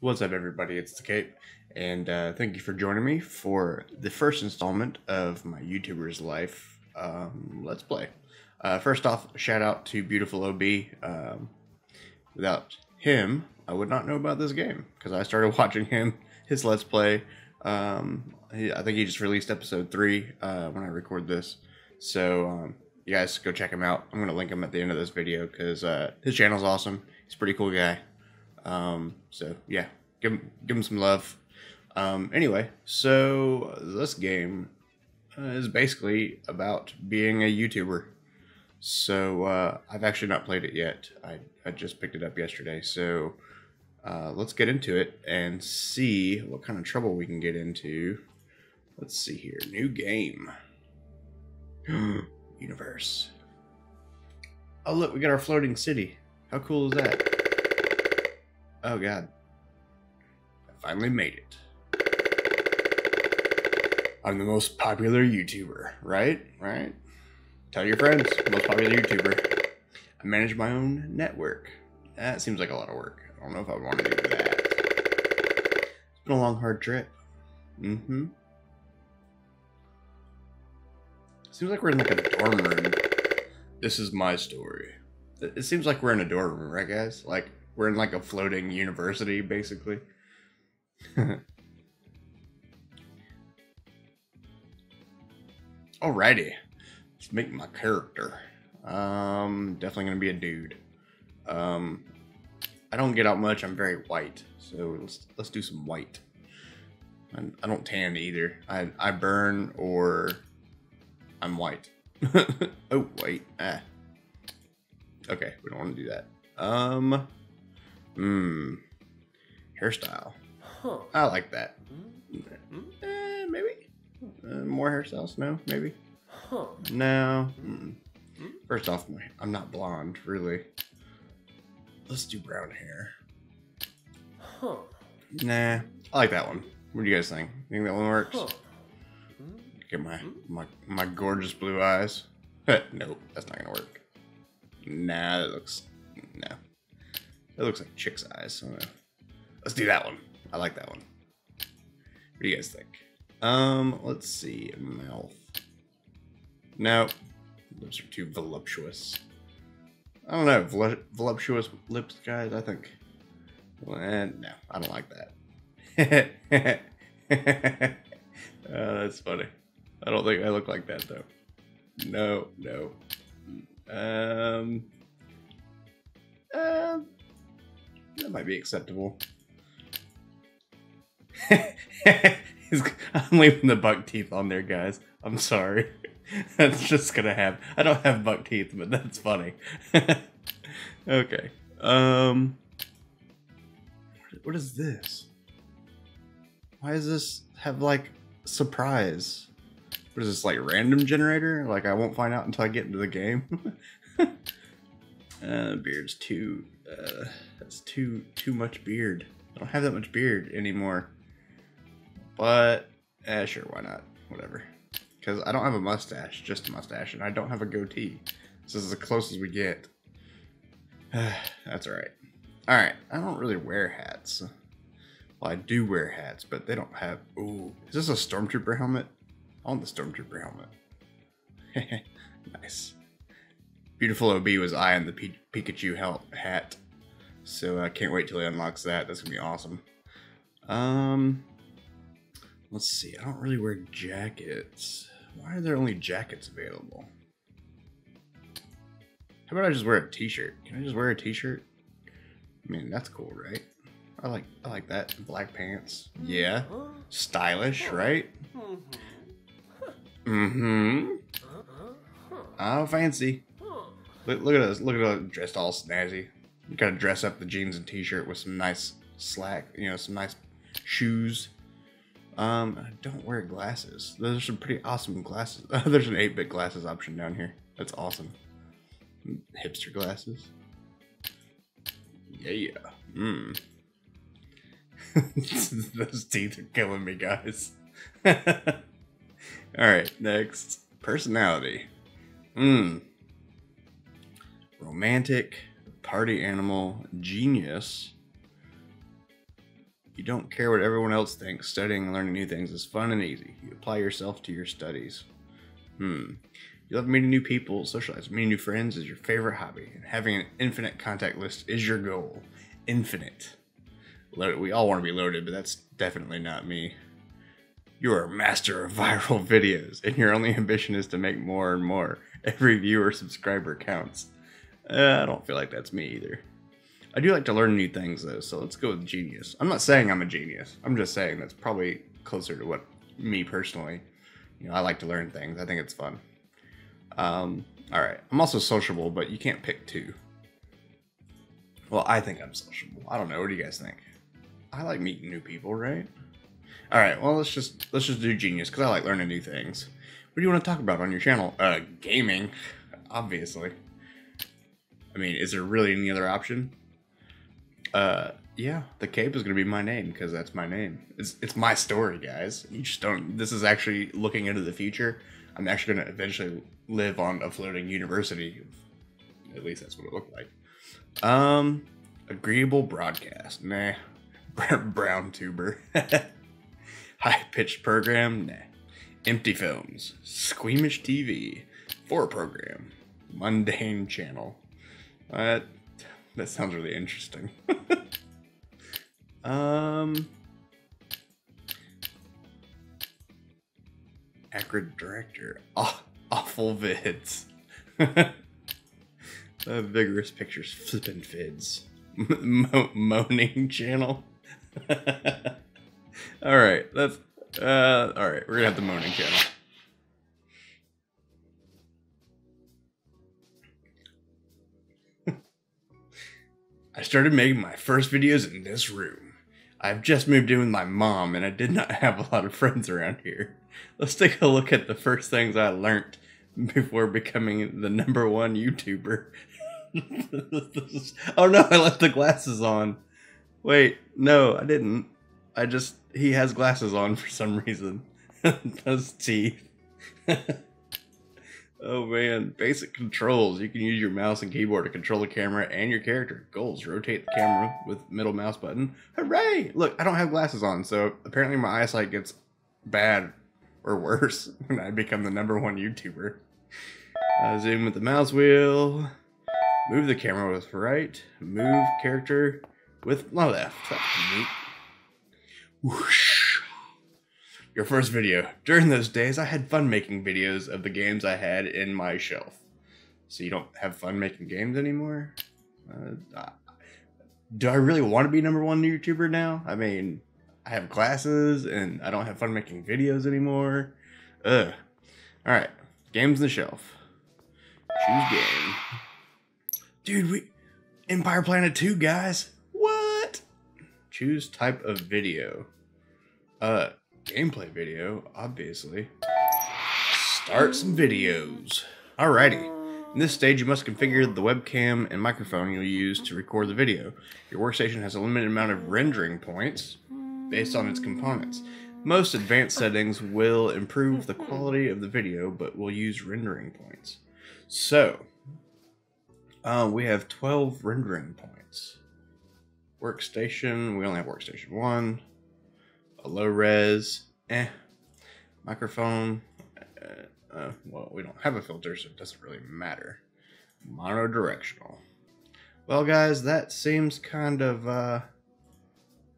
What's up, everybody? It's the Cape, and uh, thank you for joining me for the first installment of my YouTuber's life um, Let's Play. Uh, first off, shout out to Beautiful OB. Um, without him, I would not know about this game because I started watching him his Let's Play. Um, he, I think he just released episode three uh, when I record this, so um, you guys go check him out. I'm gonna link him at the end of this video because uh, his channel's awesome. He's a pretty cool guy. Um, so yeah, give him, give him some love. Um, anyway, so this game uh, is basically about being a YouTuber. So uh, I've actually not played it yet. I, I just picked it up yesterday. So uh, let's get into it and see what kind of trouble we can get into. Let's see here. New game. Universe. Oh look, we got our floating city. How cool is that? Oh god. I finally made it. I'm the most popular YouTuber, right? Right? Tell your friends, most popular YouTuber. I manage my own network. That seems like a lot of work. I don't know if I would want to do that. It's been a long, hard trip. Mm-hmm. Seems like we're in like a dorm room. This is my story. It seems like we're in a dorm room, right, guys? Like, we're in like a floating university, basically. Alrighty, let's make my character. Um, definitely gonna be a dude. Um, I don't get out much. I'm very white, so let's let's do some white. I, I don't tan either. I I burn or I'm white. oh wait, ah. Okay, we don't want to do that. Um, hmm, hairstyle. Huh. I like that. Hmm? Eh, maybe uh, more hairstyles. No, maybe. Huh. No. Mm. First off, I'm not blonde, really. Let's do brown hair. Huh. Nah, I like that one. What do you guys think? Think that one works? Huh. Get my my my gorgeous blue eyes. nope, that's not gonna work. Nah, that looks no. That looks like chick's eyes. I. Let's do that one. I like that one. What do you guys think? Um, let's see. Mouth. No, lips are too voluptuous. I don't know. Volu- voluptuous lips, guys. I think. Well, eh, no, I don't like that. uh, that's funny. I don't think I look like that though. No, no. Um, um, that might be acceptable. I'm leaving the buck teeth on there, guys. I'm sorry. That's just gonna happen. I don't have buck teeth, but that's funny. okay. Um, what is this? Why does this have like surprise? What is this like random generator? Like I won't find out until I get into the game. uh, beard's too. Uh, that's too too much beard. I don't have that much beard anymore. But eh, sure, why not? Whatever. Because I don't have a mustache, just a mustache, and I don't have a goatee. This is as close as we get. That's alright. Alright, I don't really wear hats. Well, I do wear hats, but they don't have. Ooh, is this a stormtrooper helmet? I want the stormtrooper helmet. nice. Beautiful OB was I eyeing the P- Pikachu hel- hat, so I can't wait till he unlocks that. That's gonna be awesome. Um, let's see. I don't really wear jackets. Why are there only jackets available? How about I just wear a t-shirt? Can I just wear a t-shirt? I mean, that's cool, right? I like I like that. Black pants. Yeah. Stylish, right? Mhm. Mm-hmm. Uh-uh. Oh, fancy. Look, look at us. Look at us dressed all snazzy. You gotta dress up the jeans and t-shirt with some nice slack, you know, some nice shoes. Um, don't wear glasses. Those are some pretty awesome glasses. There's an 8-bit glasses option down here. That's awesome. Hipster glasses. Yeah, yeah. Mmm. Those teeth are killing me, guys. Alright, next. Personality. Mmm. Romantic, party animal, genius, You don't care what everyone else thinks. Studying and learning new things is fun and easy. You apply yourself to your studies. Hmm. You love meeting new people, socialize. Meeting new friends is your favorite hobby, and having an infinite contact list is your goal. Infinite. Lo- We all want to be loaded, but that's definitely not me. You are a master of viral videos, and your only ambition is to make more and more. Every viewer subscriber counts. Uh, I don't feel like that's me either. I do like to learn new things though, so let's go with genius. I'm not saying I'm a genius. I'm just saying that's probably closer to what me personally. You know, I like to learn things. I think it's fun. Um, all right. I'm also sociable, but you can't pick two. Well, I think I'm sociable. I don't know. What do you guys think? I like meeting new people, right? All right. Well, let's just let's just do genius because I like learning new things. What do you want to talk about on your channel? Uh, gaming, obviously. I mean, is there really any other option? Uh, yeah, the cape is gonna be my name because that's my name. It's it's my story, guys. You just don't. This is actually looking into the future. I'm actually gonna eventually live on a floating university. At least that's what it looked like. Um, agreeable broadcast, nah. Brown tuber, high pitched program, nah. Empty films, squeamish TV, four program, mundane channel. That that sounds really interesting. um, acrid director, Aw- awful vids. vigorous pictures, flippin' fids, Mo- moaning channel. all right, that's uh, all right. We're gonna have the moaning channel. I started making my first videos in this room. I've just moved in with my mom and I did not have a lot of friends around here. Let's take a look at the first things I learned before becoming the number one YouTuber. oh no, I left the glasses on. Wait, no, I didn't. I just, he has glasses on for some reason. Those teeth. Oh man, basic controls. You can use your mouse and keyboard to control the camera and your character. Goals, rotate the camera with middle mouse button. Hooray! Look, I don't have glasses on, so apparently my eyesight gets bad or worse when I become the number one YouTuber. Uh, zoom with the mouse wheel. Move the camera with right. Move character with my left. That's neat. Whoosh. Your first video. During those days, I had fun making videos of the games I had in my shelf. So you don't have fun making games anymore? Uh, do I really want to be number one YouTuber now? I mean, I have classes and I don't have fun making videos anymore. Ugh. All right, games on the shelf. Choose game. Dude, we Empire Planet 2, guys. What? Choose type of video. Uh, gameplay video, obviously. Start some videos. Alrighty. In this stage, you must configure the webcam and microphone you'll use to record the video. Your workstation has a limited amount of rendering points based on its components. Most advanced settings will improve the quality of the video, but will use rendering points. So, uh, we have 12 rendering points. Workstation, we only have workstation 1 a low res, eh. Microphone, uh, uh, well, we don't have a filter, so it doesn't really matter. Monodirectional. Well, guys, that seems kind of, uh,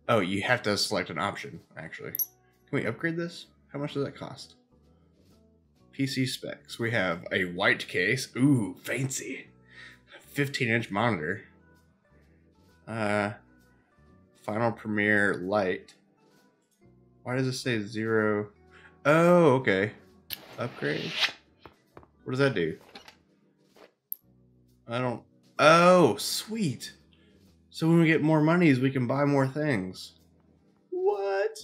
oh, you have to select an option, actually. Can we upgrade this? How much does that cost? PC specs. We have a white case. Ooh, fancy. 15 inch monitor. Uh, Final Premiere Light. Why does it say zero? Oh, okay. Upgrade. What does that do? I don't. Oh, sweet. So when we get more monies, we can buy more things. What?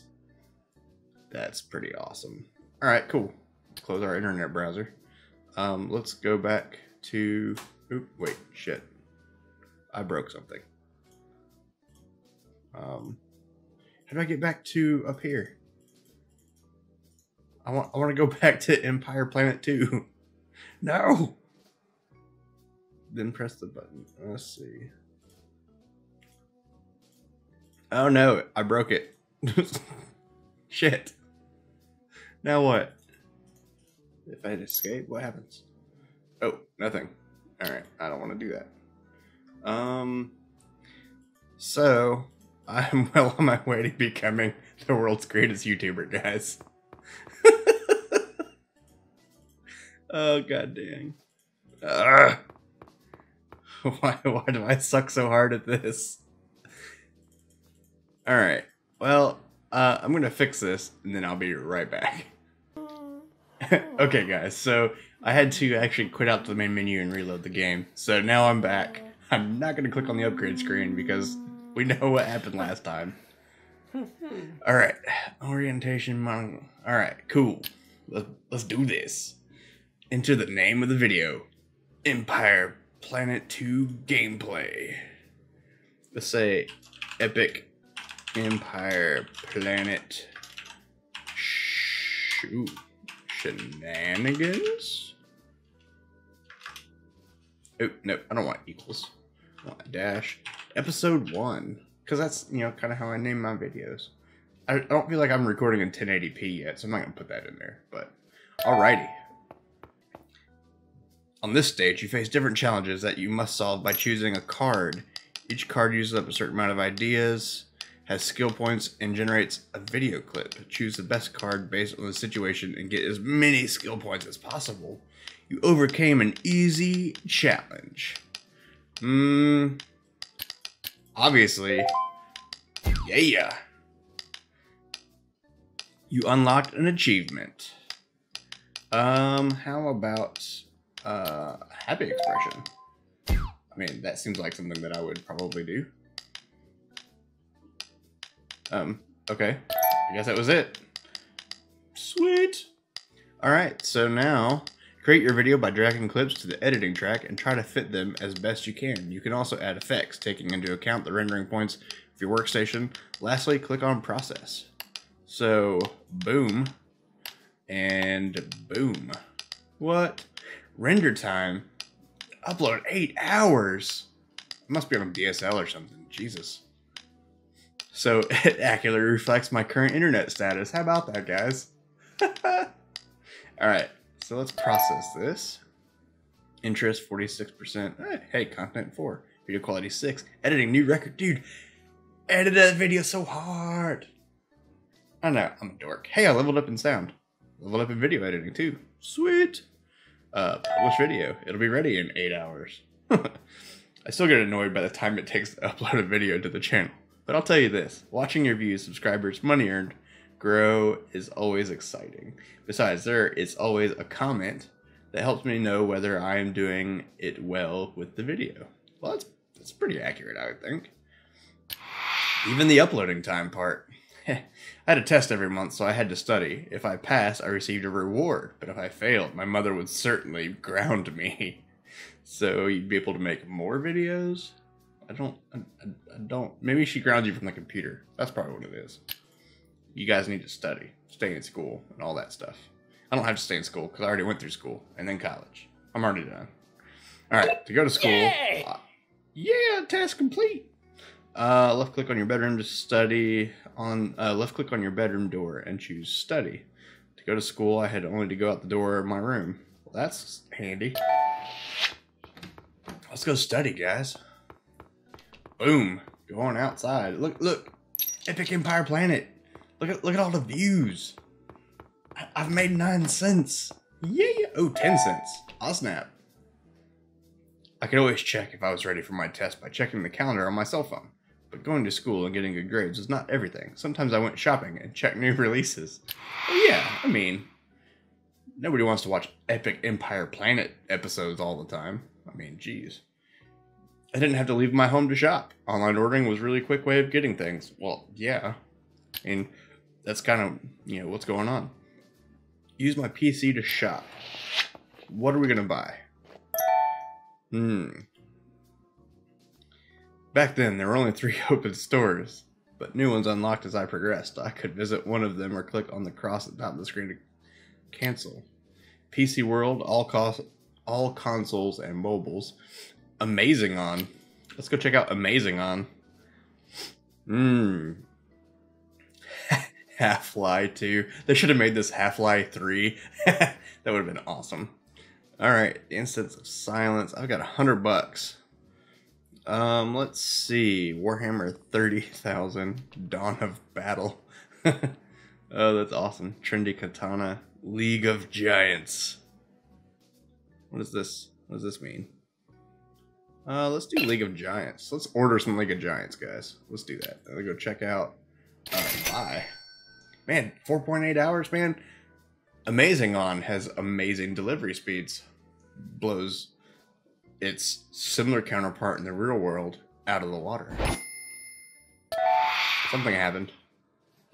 That's pretty awesome. All right, cool. Close our internet browser. Um, let's go back to. Oop, wait, shit. I broke something. Um, how do I get back to up here? I want I want to go back to Empire Planet 2. No. Then press the button. Let's see. Oh no, I broke it. Shit. Now what? If I escape, what happens? Oh, nothing. Alright, I don't want to do that. Um so I'm well on my way to becoming the world's greatest YouTuber, guys. oh god dang. Ugh. Why why do I suck so hard at this? Alright. Well, uh, I'm gonna fix this and then I'll be right back. okay guys, so I had to actually quit out the main menu and reload the game. So now I'm back. I'm not gonna click on the upgrade screen because we know what happened last time. Alright. Orientation mon Alright, cool. Let's, let's do this. Enter the name of the video. Empire Planet 2 gameplay. Let's say Epic Empire Planet Shoot Shenanigans? Oh, no, I don't want equals. Dash. Episode 1. Because that's, you know, kind of how I name my videos. I don't feel like I'm recording in 1080p yet, so I'm not to put that in there. But, alrighty. On this stage, you face different challenges that you must solve by choosing a card. Each card uses up a certain amount of ideas, has skill points, and generates a video clip. Choose the best card based on the situation and get as many skill points as possible. You overcame an easy challenge. Hmm. Obviously. Yeah. You unlocked an achievement. Um, how about uh happy expression? I mean, that seems like something that I would probably do. Um, okay. I guess that was it. Sweet. Alright, so now create your video by dragging clips to the editing track and try to fit them as best you can. You can also add effects, taking into account the rendering points of your workstation. Lastly, click on process. So, boom, and boom. What? Render time? Upload eight hours? Must be on a DSL or something. Jesus. So it accurately reflects my current internet status. How about that, guys? All right, so let's process this. Interest 46%. Eh, Hey, content 4. Video quality 6. Editing new record. Dude, edited that video so hard. I know, I'm a dork. Hey, I leveled up in sound. Leveled up in video editing too. Sweet. Uh, publish video. It'll be ready in 8 hours. I still get annoyed by the time it takes to upload a video to the channel. But I'll tell you this watching your views, subscribers, money earned grow is always exciting. Besides, there is always a comment that helps me know whether I am doing it well with the video. Well, that's, that's pretty accurate, I would think. Even the uploading time part. I had a test every month, so I had to study. If I passed, I received a reward, but if I failed, my mother would certainly ground me. So you'd be able to make more videos? I don't, I, I- I don't. Maybe she grounds you from the computer. That's probably what it is. You guys need to study, stay in school, and all that stuff. I don't have to stay in school because I already went through school and then college. I'm already done. All right, to go to school. Uh, yeah, task complete. Uh, left click on your bedroom to study. On uh, left click on your bedroom door and choose study. To go to school, I had only to go out the door of my room. Well, that's handy. Let's go study, guys. Boom. Going outside. Look, look. Epic Empire Planet. Look at look at all the views. I- I've made nine cents. Yeah. Oh, 10 cents. I'll snap. I could always check if I was ready for my test by checking the calendar on my cell phone. But going to school and getting good grades was not everything. Sometimes I went shopping and checked new releases. Oh, yeah, I mean, nobody wants to watch Epic Empire Planet episodes all the time. I mean, geez. I didn't have to leave my home to shop. Online ordering was a really quick way of getting things. Well, yeah. And that's kind of, you know, what's going on. Use my PC to shop. What are we going to buy? Hmm. Back then, there were only three open stores, but new ones unlocked as I progressed. I could visit one of them or click on the cross at the top of the screen to cancel. PC World, all cos- all consoles and mobiles. Amazing on. Let's go check out Amazing on. Mmm. Half-Lie 2. They should have made this Half-Lie 3. that would have been awesome. Alright, Instance of Silence. I've got a hundred bucks. Um, let's see. Warhammer 30,000. Dawn of Battle. oh, that's awesome. Trendy Katana. League of Giants. What is this? What does this mean? Uh, let's do League of Giants. Let's order some League of Giants, guys. Let's do that. I'll go check out. Uh, buy. Man, 4.8 hours, man. Amazing on has amazing delivery speeds. Blows its similar counterpart in the real world out of the water. Something happened.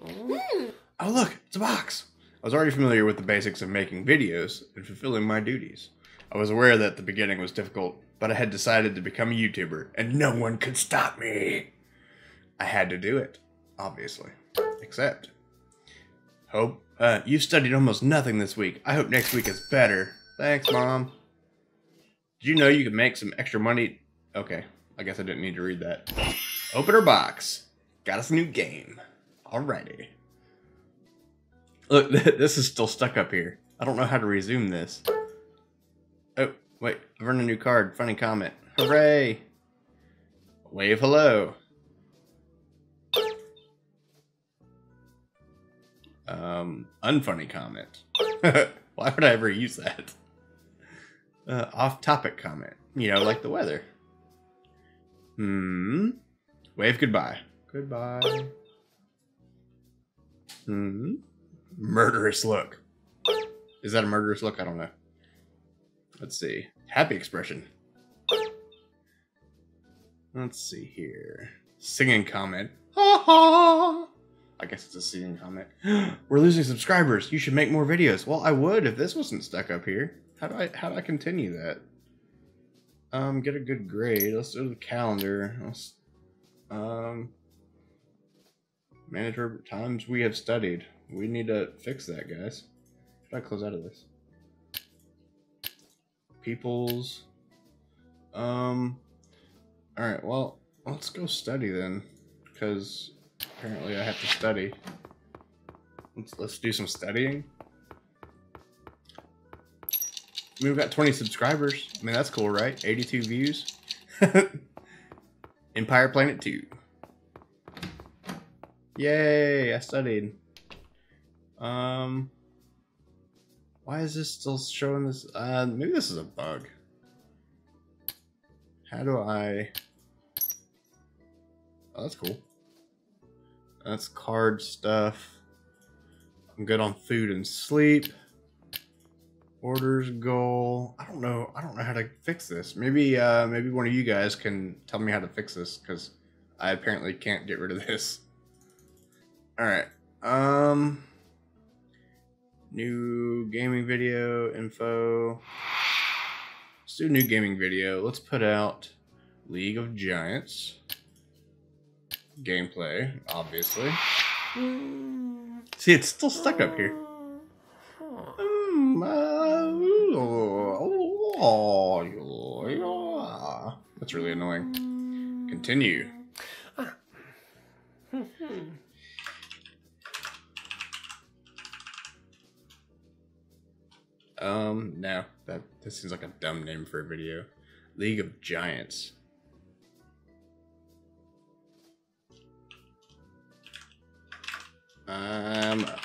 Mm. Oh, look, it's a box. I was already familiar with the basics of making videos and fulfilling my duties. I was aware that the beginning was difficult, but I had decided to become a YouTuber, and no one could stop me. I had to do it, obviously. Except, hope uh, you studied almost nothing this week. I hope next week is better. Thanks, mom. Did you know you could make some extra money? Okay, I guess I didn't need to read that. Opener box. Got us a new game. Alrighty. Look, this is still stuck up here. I don't know how to resume this. Oh, wait. I've earned a new card. Funny comment. Hooray! Wave hello. Um, unfunny comment. Why would I ever use that? Uh, off-topic comment. You know, like the weather. Hmm. Wave goodbye. Goodbye. Hmm. Murderous look. Is that a murderous look? I don't know. Let's see. Happy expression. Let's see here. Singing comment. Ha ha! I guess it's a singing comment. We're losing subscribers. You should make more videos. Well, I would if this wasn't stuck up here. How do I how do I continue that? Um, get a good grade. Let's do the calendar. Let's um manager times we have studied. We need to fix that, guys. Should I close out of this? People's um Alright, well, let's go study then. Because apparently I have to study. Let's let's do some studying. We've got 20 subscribers. I mean, that's cool, right? 82 views. Empire Planet 2. Yay, I studied. Um, why is this still showing this? Uh, maybe this is a bug. How do I... Oh, that's cool. That's card stuff. I'm good on food and sleep. Orders goal. I don't know. I don't know how to fix this. Maybe uh maybe one of you guys can tell me how to fix this cuz I apparently can't get rid of this. All right. Um new gaming video info. Let's do a new gaming video. Let's put out League of Giants gameplay, obviously. See, it's still stuck up here. Mm, uh. That's really annoying. Continue. Um, no, that this seems like a dumb name for a video. League of Giants. I'm a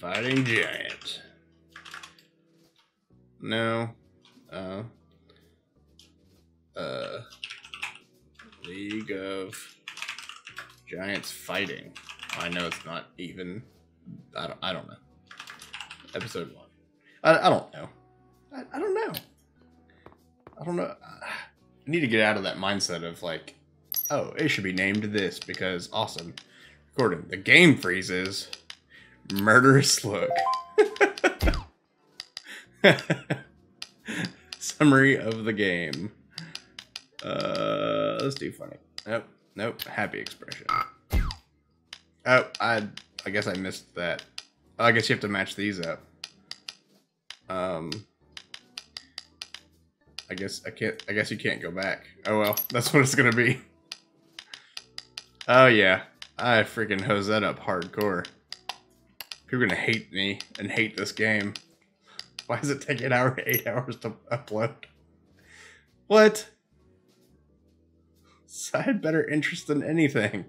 fighting giant. No. Uh. Uh. League of Giants fighting. I know it's not even. I don't. I don't know. Episode one. I, I don't know. I, I don't know. I don't know. I need to get out of that mindset of like, oh, it should be named this because awesome. Recording. The game freezes. Murderous look. Summary of the game. Uh, let's do funny. Nope. Nope. Happy expression. Oh, I I guess I missed that. I guess you have to match these up. Um, I guess I can't. I guess you can't go back. Oh well, that's what it's gonna be. Oh yeah, I freaking hose that up hardcore. People are gonna hate me and hate this game. Why does it take an hour, eight hours to upload? What? So I had better interest than anything.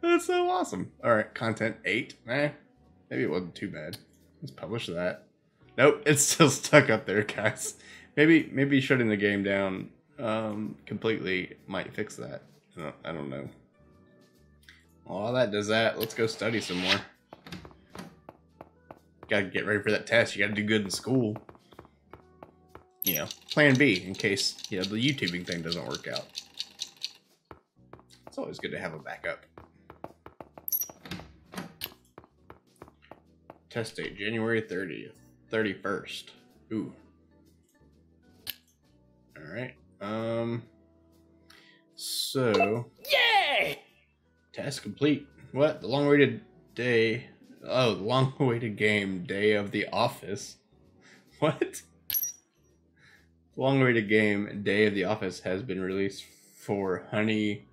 That's so awesome. All right, content eight. Eh, maybe it wasn't too bad. Let's publish that. Nope, it's still stuck up there, guys. Maybe maybe shutting the game down um, completely might fix that. I don't, I know. While that does that, let's go study some more. Gotta get ready for that test. You gotta do good in school. You know, plan B in case, you know, the YouTubing thing doesn't work out. It's always good to have a backup. Test date, January 30th. 31st. Ooh. Alright. Um. So. Yay! Task complete. What? The long awaited day. Oh, the long awaited game, Day of the Office. What? Long awaited game, Day of the Office has been released for Honey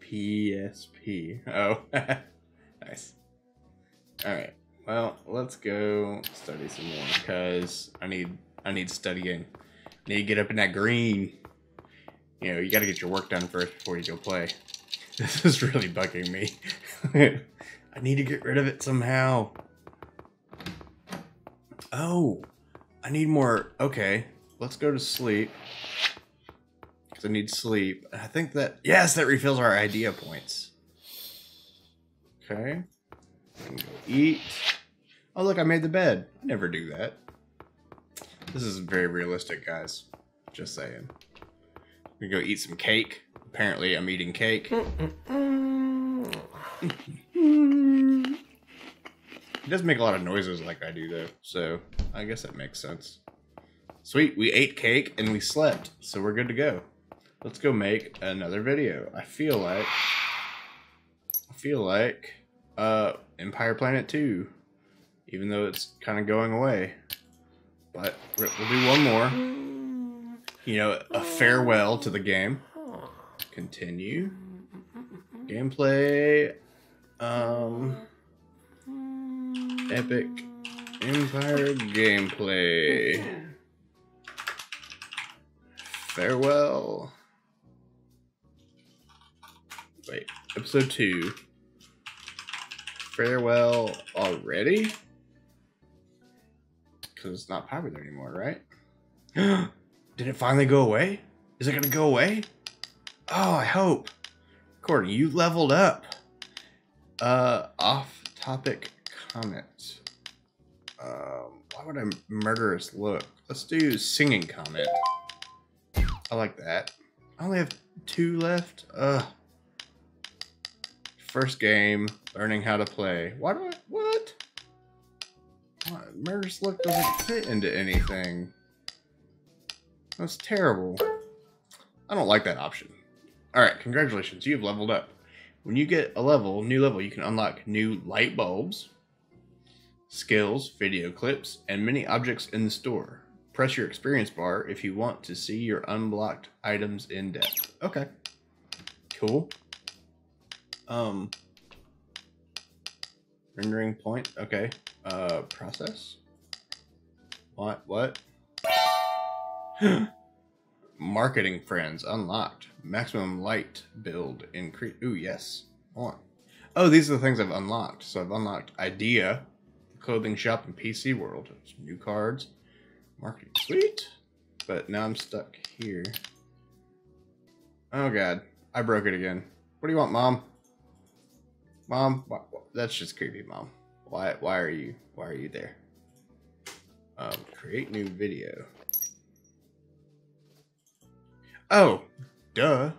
PSP. Oh, nice. Alright. Well, let's go study some more because I need I need studying. I need to get up in that green. You know, you got to get your work done first before you go play. This is really bugging me. I need to get rid of it somehow. Oh, I need more. Okay, let's go to sleep. Because I need sleep. I think that, yes, that refills our idea points. Okay. Eat. Oh, look, I made the bed. I never do that. This is very realistic, guys. Just saying. We go eat some cake. Apparently, I'm eating cake. It does make a lot of noises like I do, though. So I guess that makes sense. Sweet, we ate cake and we slept, so we're good to go. Let's go make another video. I feel like, I feel like, uh, Empire Planet 2, even though it's kind of going away. But we'll do one more. You know, a farewell to the game. Continue. Gameplay. Um. Epic Empire gameplay. Farewell. Wait, episode two. Farewell already? Because it's not popular anymore, right? Did it finally go away? Is it gonna go away? Oh, I hope. Courtney, you leveled up. Uh, off topic comment. Um, why would I murderous look? Let's do singing comment. I like that. I only have two left. Ugh. First game, learning how to play. Why do I, what? what? Murderous look doesn't fit into anything. That's terrible. I don't like that option. Alright, congratulations, you have leveled up. When you get a level, new level, you can unlock new light bulbs, skills, video clips, and many objects in the store. Press your experience bar if you want to see your unblocked items in depth. Okay. Cool. Um rendering point. Okay. Uh process. What what? Marketing friends unlocked. Maximum light build increase. Ooh, yes. On. Oh, these are the things I've unlocked. So I've unlocked idea, clothing shop, and PC world. New cards. Marketing. Sweet. But now I'm stuck here. Oh god. I broke it again. What do you want, mom? Mom, that's just creepy, mom. Why why are you why are you there? Um, create new video. Oh, duh.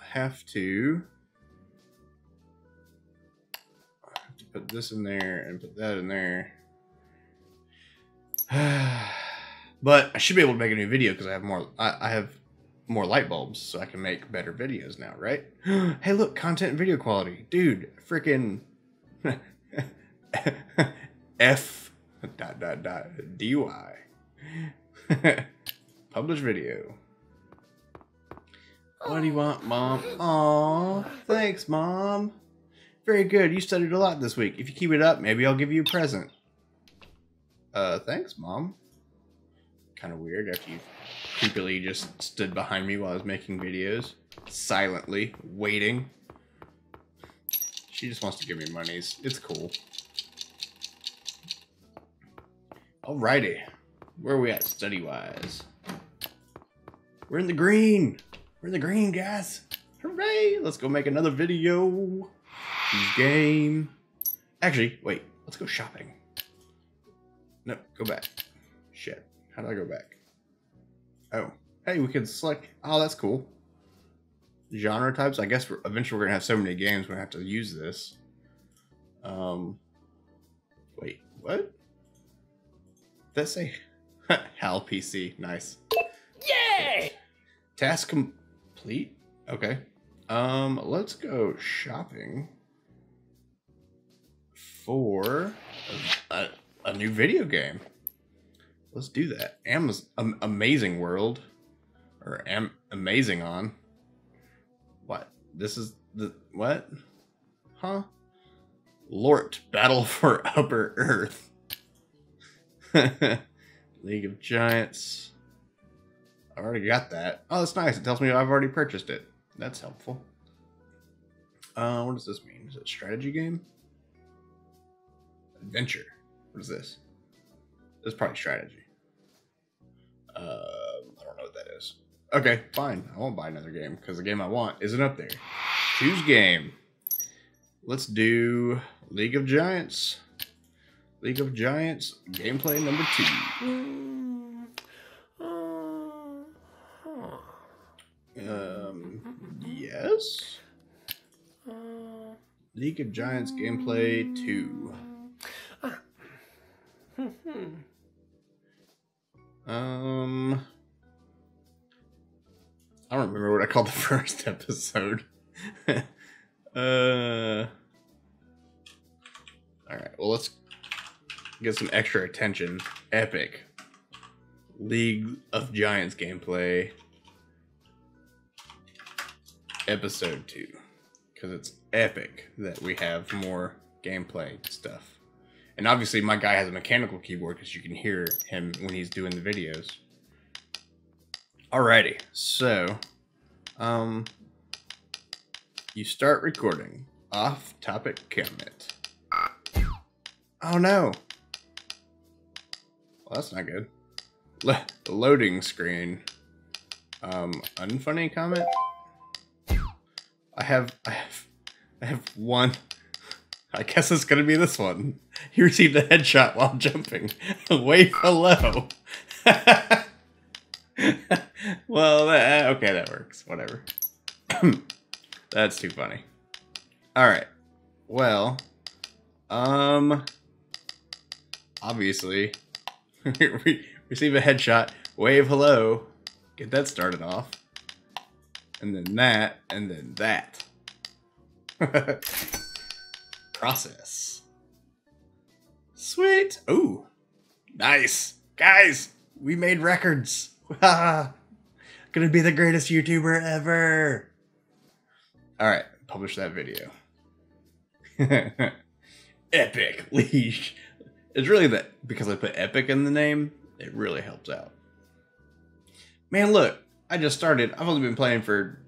I have to I have to put this in there and put that in there. but I should be able to make a new video because I have more I, I have more light bulbs so I can make better videos now, right? hey look, content and video quality. Dude, freaking F dot dot dot DY. Publish video. What do you want, mom? Aw, thanks, mom. Very good. You studied a lot this week. If you keep it up, maybe I'll give you a present. Uh, thanks, Mom. Kind of weird after you creepily just stood behind me while I was making videos, silently waiting. She just wants to give me monies. It's cool. Alrighty. Where are we at study wise? We're in the green. We're in the green, guys. Hooray! Let's go make another video. Game. Actually, wait. Let's go shopping. No, go back. Shit. How do I go back? Oh. Hey, we can select. Oh, that's cool. Genre types. I guess we're, eventually we're gonna have so many games we're gonna have to use this. Um. Wait. What? That say HAL PC. Nice. Yay! Task complete. Okay. Um, let's go shopping for a, a, a new video game. Let's do that. Amaz- um, Amazing World or Am- Amazing on. What? This is the what? Huh? Lort Battle for Upper Earth. League of Giants. I already got that. Oh, that's nice. It tells me I've already purchased it. That's helpful. Uh, what does this mean? Is it strategy game? Adventure. What is this? This is probably strategy. Uh, I don't know what that is. Okay, fine. I won't buy another game because the game I want isn't up there. Choose game. Let's do League of Giants. League of Giants gameplay number two. Mm, uh, huh. Um, yes. Uh, League of Giants gameplay two. ah. Hmm, hmm. Um, I don't remember what I called the first episode. uh, all right. Well, let's get some extra attention. Epic League of Giants gameplay, episode two, because it's epic that we have more gameplay stuff. And obviously, my guy has a mechanical keyboard because you can hear him when he's doing the videos. Alrighty, so, um, you start recording. Off-topic comment. Oh no! Well, that's not good. Lo- loading screen. Um, unfunny comment. I have, I have, I have one. I guess it's gonna be this one. He received a headshot while jumping. Wave hello. well, that, okay, that works. Whatever. That's too funny. All right. Well, um, obviously, we receive a headshot. Wave hello. Get that started off, and then that, and then that. Process. Sweet. Ooh. Nice. Guys, we made records. Gonna be the greatest YouTuber ever. All right, publish that video. epic leash. It's really that because I put epic in the name, it really helps out. Man, look, I just started. I've only been playing for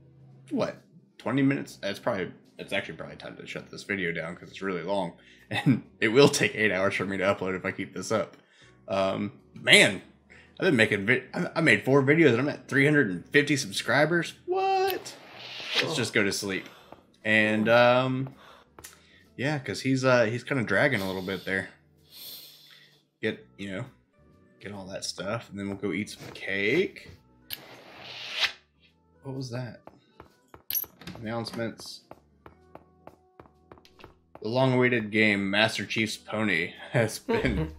what, 20 minutes? That's probably it's actually probably time to shut this video down because it's really long. And it will take eight hours for me to upload if I keep this up. Um, man, I've been making vid- I I made four videos and I'm at 350 subscribers. What? Let's just go to sleep. And um, yeah, because he's uh he's kind of dragging a little bit there. Get you know, get all that stuff, and then we'll go eat some cake. What was that? Announcements. The long-awaited game Master Chief's Pony has been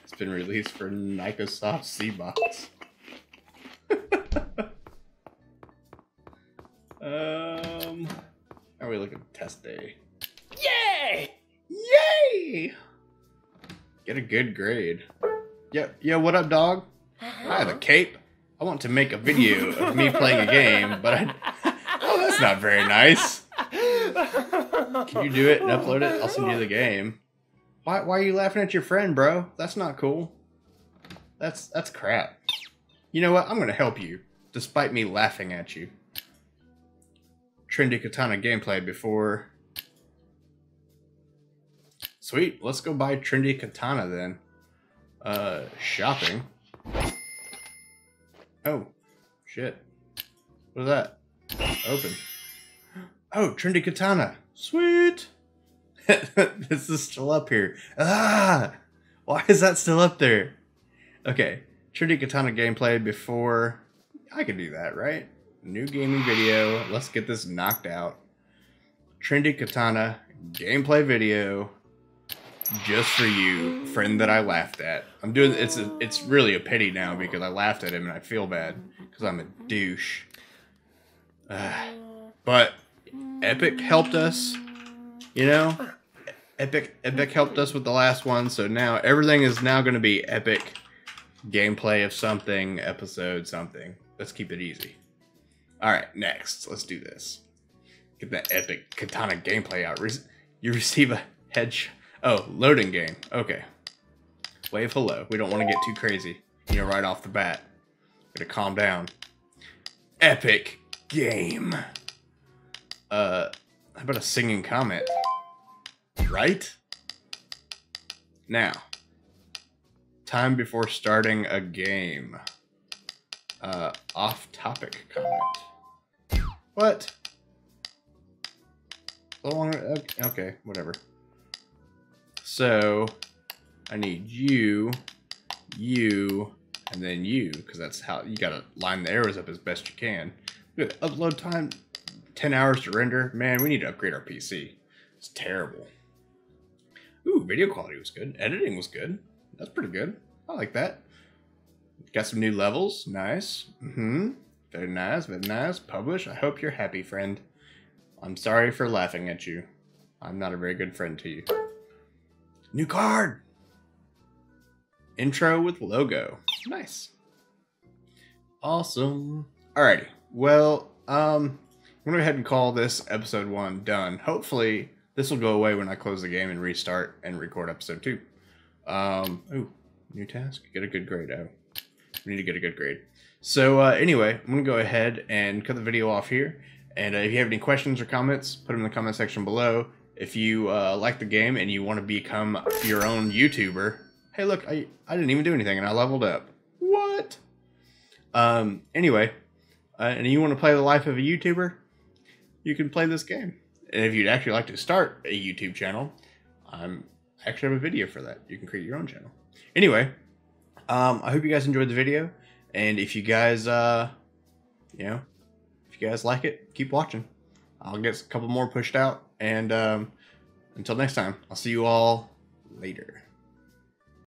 has been released for Microsoft Cbox. um, are we looking at test day? Yay! Yay! Get a good grade. Yeah, yeah. What up, dog? I have a cape. I want to make a video of me playing a game, but I. Oh, that's not very nice. Can you do it and upload it? I'll send you the game. Why, why are you laughing at your friend, bro? That's not cool. That's that's crap. You know what? I'm gonna help you, despite me laughing at you. Trendy Katana gameplay before. Sweet, let's go buy Trendy Katana then. Uh, shopping. Oh, shit. What is that? Open. Oh, Trendy Katana. Sweet. this is still up here. Ah! Why is that still up there? Okay. Trendy Katana gameplay before. I can do that, right? New gaming video. Let's get this knocked out. Trendy Katana gameplay video. Just for you, friend that I laughed at. I'm doing it's a, it's really a pity now because I laughed at him and I feel bad because I'm a douche. Ah. but Epic helped us, you know. Epic Epic helped us with the last one, so now everything is now going to be Epic gameplay of something, episode something. Let's keep it easy. All right, next, let's do this. Get that Epic Katana gameplay out. Re- you receive a headshot. Oh, loading game. Okay. Wave hello. We don't want to get too crazy. You know, right off the bat. Gotta calm down. Epic game. Uh, how about a singing comment? Right? Now, time before starting a game. Uh, off topic comment. What? Long, okay, whatever. So, I need you, you, and then you, because that's how you gotta line the arrows up as best you can. Good. Upload time, 10 hours to render. Man, we need to upgrade our PC. It's terrible. Ooh, video quality was good. Editing was good. That's pretty good. I like that. Got some new levels. Nice. Mm-hmm. Very nice, very nice. Publish. I hope you're happy, friend. I'm sorry for laughing at you. I'm not a very good friend to you. New card! Intro with logo. Nice. Awesome. Alrighty. Well, um, I'm gonna go ahead and call this episode one done. Hopefully, this will go away when I close the game and restart and record episode two. Um, ooh, new task. Get a good grade. Oh, we need to get a good grade. So uh, anyway, I'm gonna go ahead and cut the video off here. And uh, if you have any questions or comments, put them in the comment section below. If you uh, like the game and you want to become your own YouTuber, hey, look, I, I didn't even do anything and I leveled up. What? Um, anyway, uh, and you want to play the life of a YouTuber, you can play this game. And if you'd actually like to start a YouTube channel, I'm I actually have a video for that. You can create your own channel. Anyway, um, I hope you guys enjoyed the video. And if you guys, uh, you know, if you guys like it, keep watching. I'll get a couple more pushed out. And um, until next time, I'll see you all later.